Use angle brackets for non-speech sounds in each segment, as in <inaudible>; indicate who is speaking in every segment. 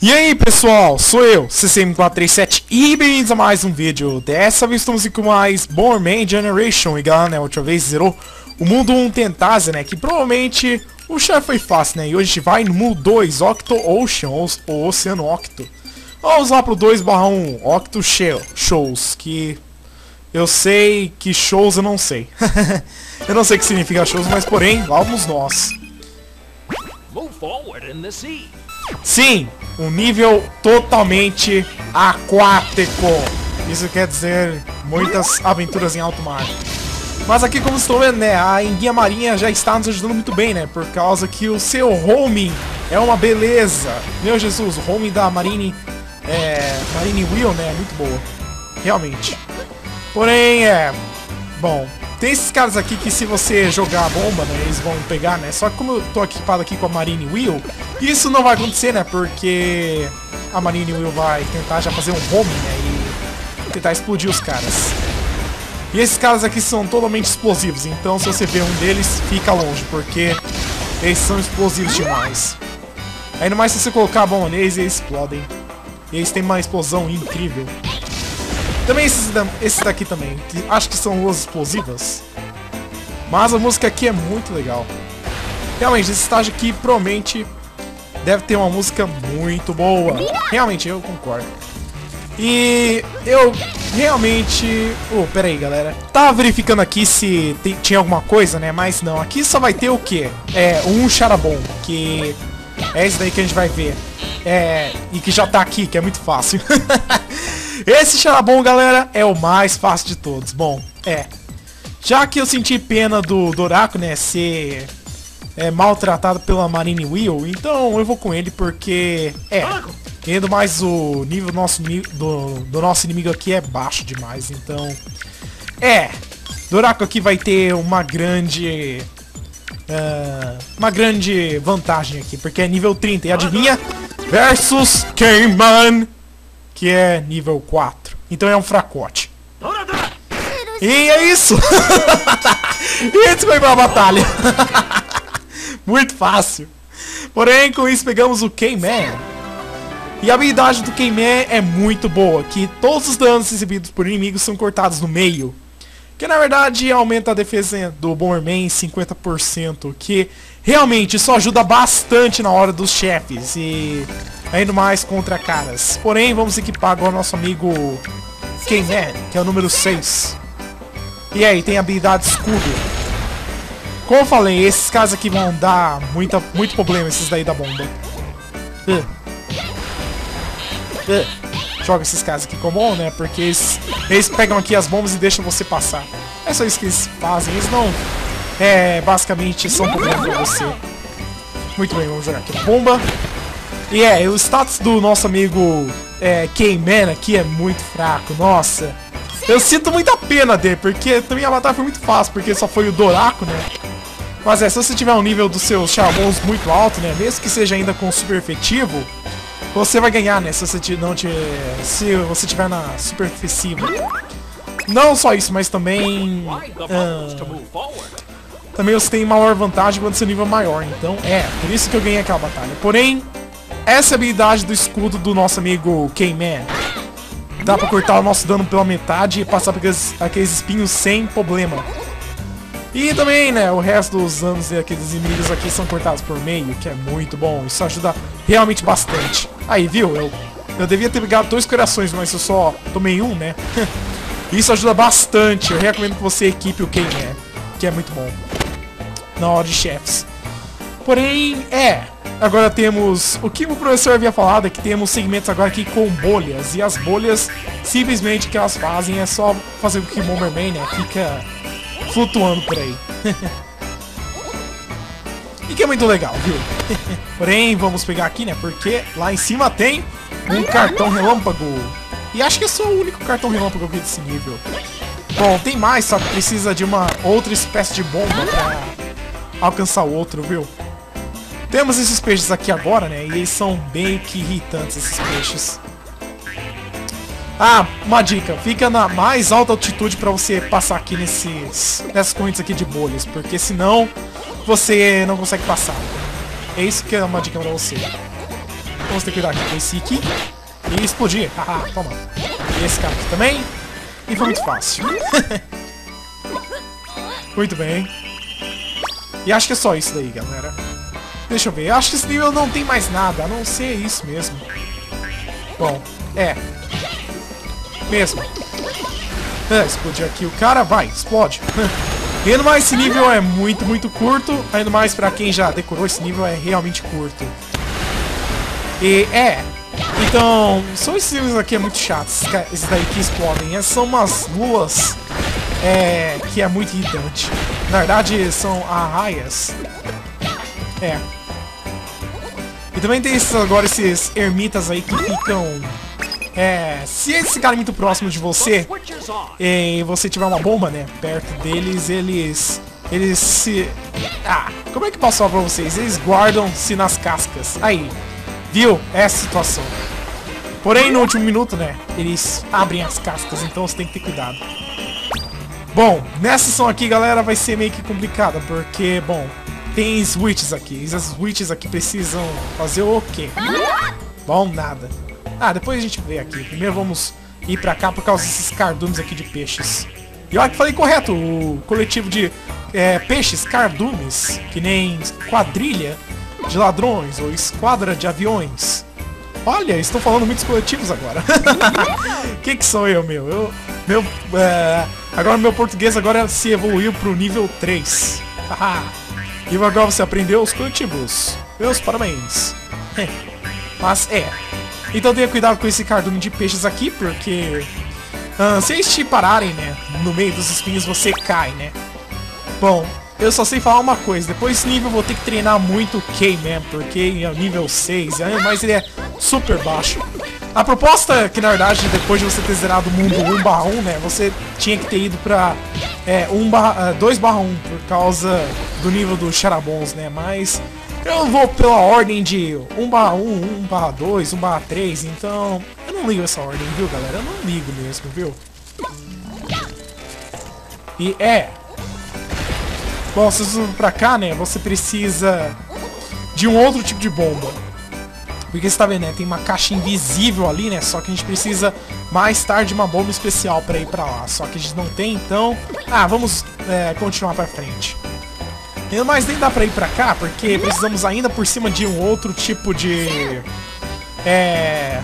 Speaker 1: E aí pessoal, sou eu, CCM437 e bem-vindos a mais um vídeo. Dessa vez estamos aqui com mais Bomberman Generation e galera, né, outra vez zerou o mundo 1 Tentasa, né, que provavelmente o chefe foi fácil, né, e hoje a gente vai no mundo 2, Octo Ocean, ou, ou Oceano Octo. Vamos lá pro 2 1, Octo Shows, que eu sei que shows eu não sei. <laughs> eu não sei o que significa shows, mas porém, vamos nós. Sim, um nível totalmente aquático. Isso quer dizer muitas aventuras em alto mar. Mas aqui, como estão vendo, né, a enguia marinha já está nos ajudando muito bem, né, por causa que o seu homing é uma beleza. Meu Jesus, o homing da Marine, é, Marine Wheel, né, é muito boa. Realmente. Porém, é... Bom, tem esses caras aqui que se você jogar a bomba, né, eles vão pegar, né? Só que como eu tô equipado aqui com a Marine Wheel, isso não vai acontecer, né? Porque a Marine Wheel vai tentar já fazer um home, né? E tentar explodir os caras. E esses caras aqui são totalmente explosivos, então se você vê um deles, fica longe, porque eles são explosivos demais. Ainda mais se você colocar a bomba neles, eles explodem. E eles têm uma explosão incrível. Também esses, daqui também, que acho que são luzes explosivas. Mas a música aqui é muito legal. Realmente, esse estágio aqui provavelmente deve ter uma música muito boa. Realmente, eu concordo. E eu realmente... Oh, pera aí, galera. Tava verificando aqui se tinha alguma coisa, né? Mas não, aqui só vai ter o quê? É, um charabom, que é esse daí que a gente vai ver. É, e que já tá aqui, que é muito fácil. <laughs> Esse Xarabon, galera, é o mais fácil de todos. Bom, é. Já que eu senti pena do Doraco, né, ser é, maltratado pela Marine Wheel, então eu vou com ele porque, é, ainda mais o nível do nosso, do, do nosso inimigo aqui é baixo demais, então, é, Doraco aqui vai ter uma grande, uh, uma grande vantagem aqui, porque é nível 30, e adivinha? Versus Cayman que é nível 4. Então é um fracote. E é isso! <laughs> e esse foi pra batalha. <laughs> Muito fácil. Porém, com isso pegamos o K-Man. E a habilidade do K-Man é muito boa, que todos os danos recebidos por inimigos são cortados no meio. Que na verdade aumenta a defesa do Bomberman em 50%, que realmente isso ajuda bastante na hora dos chefes. E ainda mais contra caras. Porém, vamos equipar agora nosso amigo K-Man, que é o número 6. E aí, tem habilidade escudo. Como eu falei, esses caras aqui vão dar muita, muito problema, esses daí da bomba. Uh. Uh. Joga esses caras aqui comum, né? Porque eles, eles pegam aqui as bombas e deixam você passar. É só isso que eles fazem. Eles não... É, basicamente, são problema pra você. Muito bem, vamos jogar aqui. Bomba. E é, o status do nosso amigo é, K-Man aqui é muito fraco, nossa. Eu sinto muita pena dele, porque também a batalha foi muito fácil, porque só foi o Doraco, né? Mas é, se você tiver um nível dos seus Charmons muito alto, né? Mesmo que seja ainda com super efetivo, você vai ganhar, né? Se você não te, se você tiver na super efetiva. Não só isso, mas também... Uh, também você tem maior vantagem quando seu nível é maior. Então, é, por isso que eu ganhei aquela batalha. Porém, essa é habilidade do escudo do nosso amigo K-Man. Dá pra cortar o nosso dano pela metade e passar por aqueles, aqueles espinhos sem problema. E também, né, o resto dos danos daqueles inimigos aqui são cortados por meio, que é muito bom. Isso ajuda realmente bastante. Aí, viu? Eu, eu devia ter pegado dois corações, mas eu só tomei um, né? <laughs> Isso ajuda bastante. Eu recomendo que você equipe o K-Man, que é muito bom. Na hora de chefes. Porém, é, Agora temos o que o professor havia falado, é que temos segmentos agora aqui com bolhas. E as bolhas, simplesmente o que elas fazem é só fazer com que o Bomberman né, fica flutuando por aí. <laughs> e que é muito legal, viu? <laughs> Porém, vamos pegar aqui, né? Porque lá em cima tem um cartão relâmpago. E acho que é só o único cartão relâmpago aqui desse nível. Bom, tem mais, só que precisa de uma outra espécie de bomba pra alcançar o outro, viu? Temos esses peixes aqui agora, né? E eles são bem que irritantes, esses peixes. Ah, uma dica. Fica na mais alta altitude para você passar aqui nesses, nessas correntes aqui de bolhas. Porque senão você não consegue passar. É isso que é uma dica pra você. Vamos ter que cuidar aqui com esse aqui. E explodir. <laughs> Haha, toma. E esse cara aqui também. E foi muito fácil. <laughs> muito bem. E acho que é só isso daí, galera. Deixa eu ver. Eu acho que esse nível não tem mais nada, a não ser isso mesmo. Bom, é. Mesmo. É, explodir aqui o cara, vai, explode. <laughs> Ainda mais esse nível é muito, muito curto. Ainda mais pra quem já decorou esse nível é realmente curto. E é. Então, são esses níveis aqui é muito chatos. Esses daí que explodem. Essas são umas luas é, que é muito irritante. Na verdade, são arraias. É. E também tem esses, agora esses ermitas aí que ficam é, se cara é muito próximo de você e você tiver uma bomba, né, perto deles, eles eles se Ah, como é que posso falar pra vocês? Eles guardam-se nas cascas. Aí, viu? É a situação. Porém, no último minuto, né, eles abrem as cascas, então você tem que ter cuidado. Bom, nessa sessão aqui, galera, vai ser meio que complicada, porque, bom, tem switches aqui. E as switches aqui precisam fazer o quê? Bom, nada. Ah, depois a gente vê aqui. Primeiro vamos ir pra cá por causa desses cardumes aqui de peixes. E olha que falei correto, o coletivo de é, peixes cardumes, que nem quadrilha de ladrões ou esquadra de aviões. Olha, estou falando muitos coletivos agora. <laughs> que que sou eu, meu? Eu, meu é, agora meu português agora se evoluiu pro nível 3. E agora você aprendeu os coletivos. Meus parabéns. Mas é, então tenha cuidado com esse cardume de peixes aqui, porque... Uh, se eles te pararem, né, no meio dos espinhos, você cai, né? Bom, eu só sei falar uma coisa, depois desse nível eu vou ter que treinar muito o K-Man, porque é nível 6, mas ele é super baixo. A proposta é que, na verdade, depois de você ter zerado o mundo 1/1, né, você tinha que ter ido pra é, 1 barra, 2 1 por causa do nível dos Charabons, né, mas eu vou pela ordem de 1 barra 1, 1 barra 2, 1 barra 3, então eu não ligo essa ordem, viu galera? Eu não ligo mesmo, viu? E é... Bom, se você for pra cá, né, você precisa de um outro tipo de bomba. Porque você tá vendo, né, tem uma caixa invisível ali, né, só que a gente precisa mais tarde uma bomba especial pra ir pra lá. Só que a gente não tem, então... Ah, vamos é, continuar pra frente. Mas nem dá pra ir pra cá, porque precisamos ainda por cima de um outro tipo de... É...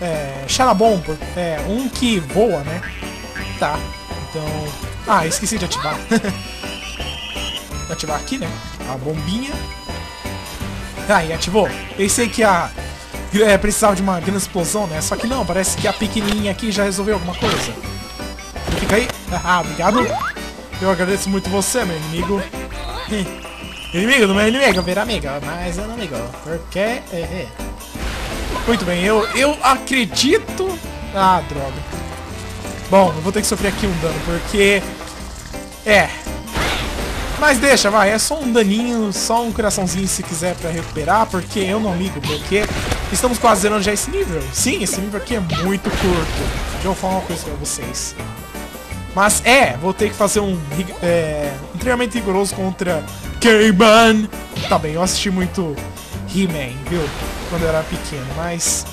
Speaker 1: É... Xarabom, é, um que voa, né? Tá, então... Ah, esqueci de ativar. <laughs> ativar aqui, né? A bombinha. Aí, ativou. Pensei que a... É, precisava de uma grande explosão, né? Só que não, parece que a pequenininha aqui já resolveu alguma coisa. Fica aí. <laughs> Ah, obrigado. Eu agradeço muito você, meu inimigo. <laughs> inimigo do meu inimigo vira amigo, mas eu não ligo, porque... É, é. Muito bem, eu, eu acredito... Ah, droga. Bom, eu vou ter que sofrer aqui um dano, porque... É. Mas deixa, vai, é só um daninho, só um coraçãozinho se quiser pra recuperar, porque eu não ligo, porque estamos quase zerando já esse nível. Sim, esse nível aqui é muito curto. Deixa eu falar uma coisa pra vocês. Mas é, vou ter que fazer um, é, um treinamento rigoroso contra K-Man. Tá bem, eu assisti muito He-Man, viu? Quando eu era pequeno, mas...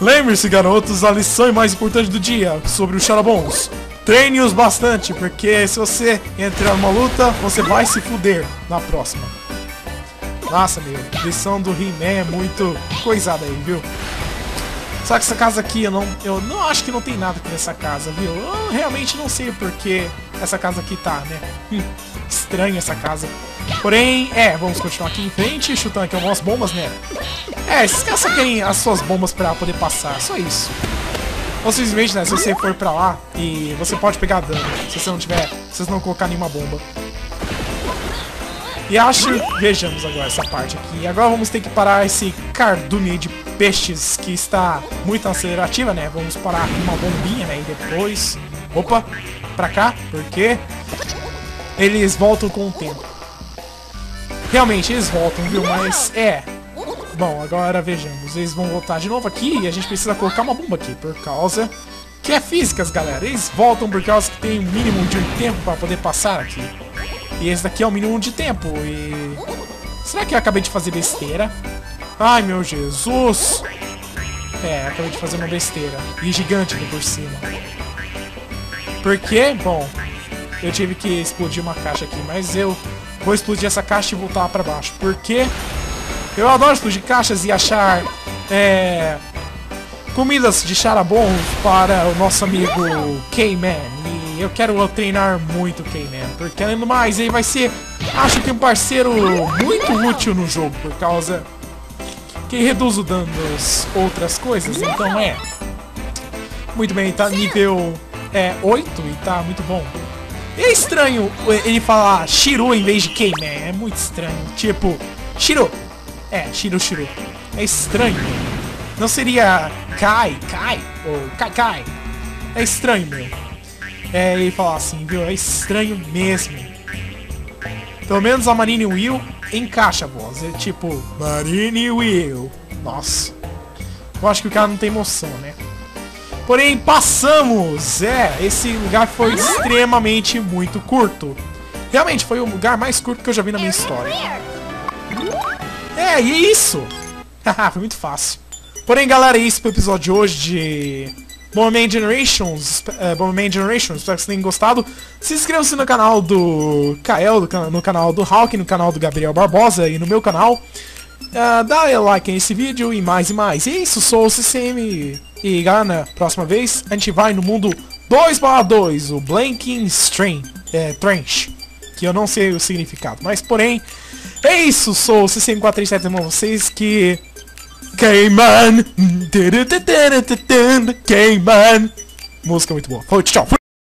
Speaker 1: Lembre-se, garotos, a lição mais importante do dia sobre os Charabons. Treine-os bastante, porque se você entrar numa luta, você vai se fuder na próxima. Nossa, meu, lição do He-Man é muito coisada aí, viu? Só que essa casa aqui, eu não, eu não acho que não tem nada aqui nessa casa, viu? Eu realmente não sei porque essa casa aqui tá, né? Hum, estranha essa casa. Porém, é, vamos continuar aqui em frente, chutando aqui algumas bombas, né? É, esses caras só querem as suas bombas pra poder passar, só isso. Ou simplesmente, né, se você for pra lá, e você pode pegar dano, se você não tiver, se você não colocar nenhuma bomba. E acho, vejamos agora essa parte aqui. Agora vamos ter que parar esse cardume de peixes que está muito acelerativa, né? Vamos parar com uma bombinha, né? E depois... Opa! Pra cá, porque eles voltam com o tempo. Realmente, eles voltam, viu? Mas, é... Bom, agora vejamos. Eles vão voltar de novo aqui e a gente precisa colocar uma bomba aqui, por causa que é físicas, galera. Eles voltam por causa que tem um mínimo de tempo para poder passar aqui. E esse daqui é o mínimo de tempo. E... Será que eu acabei de fazer besteira? Ai, meu Jesus. É, acabei de fazer uma besteira. E gigante aqui por cima. Por quê? Bom, eu tive que explodir uma caixa aqui, mas eu vou explodir essa caixa e voltar pra baixo. Por quê? Eu adoro explodir caixas e achar é, comidas de charabon para o nosso amigo K-Man. E eu quero treinar muito K-Man, porque além do mais, ele vai ser, acho que um parceiro muito útil no jogo, por causa que reduz o dano das outras coisas, então é. Muito bem, tá nível é, 8 e tá muito bom. É estranho ele falar Shiru em vez de K-Man, é muito estranho. Tipo, Shiru. É, Shiru Shiru. É estranho. Não seria Kai, Kai, ou Kai Kai. É estranho, meu. É, ele falar assim, viu? É estranho mesmo. Pelo menos a Marine Will encaixa a voz. É tipo, Marine Will. Nossa. Eu acho que o cara não tem emoção, né? Porém, passamos! É, esse lugar foi extremamente muito curto. Realmente, foi o lugar mais curto que eu já vi na minha história. É, e é isso! Haha, <laughs> foi muito fácil. Porém, galera, é isso pro episódio de hoje de Bomberman Generations. Uh, Bomberman Generations, espero que vocês tenham gostado. Se inscreva-se no canal do Kael, no canal do Hawk, no canal do Gabriel Barbosa e no meu canal. Uh, dá like nesse vídeo e mais e mais. E é isso, sou o CCM. E galera, na próxima vez a gente vai no mundo 2/2, o Blanking Strain, é, Trench. Que eu não sei o significado. Mas porém, é isso, sou o CCM437 irmão, vocês que. K-Man! K-Man! Música muito boa. Foi, tchau!